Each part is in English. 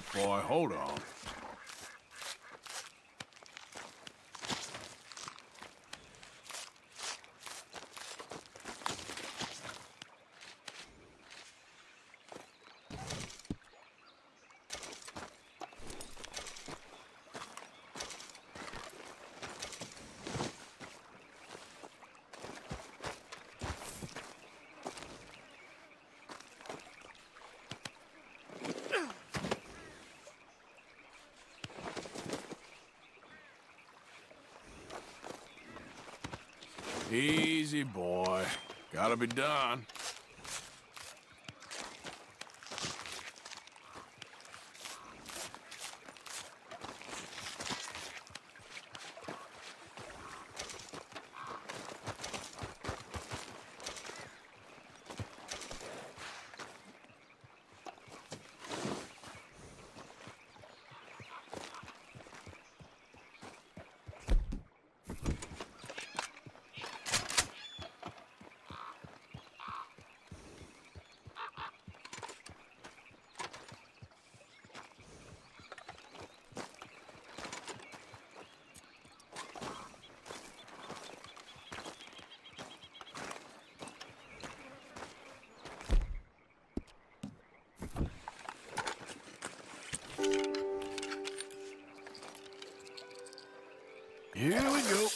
Right, boy. Hold on. Easy, boy. Gotta be done. Here we go.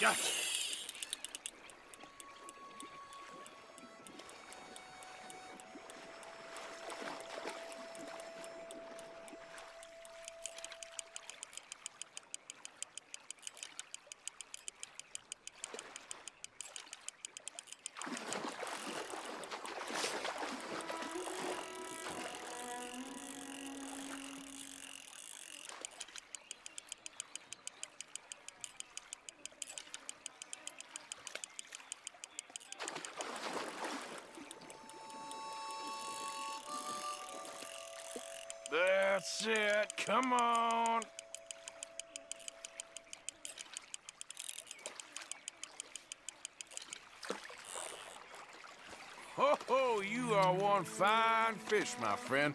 Gotcha. That's it. Come on. Ho ho, you are one fine fish, my friend.